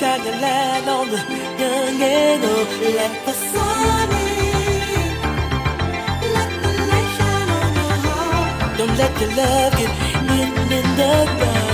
shine the light on the young and old. Let the sun in. Let the light shine on your heart. Don't let your love get in, in the dark.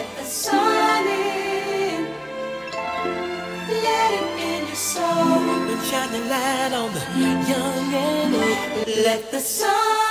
Let the sun in. Let it in your soul. And shine the light on the young and old. Let the sun.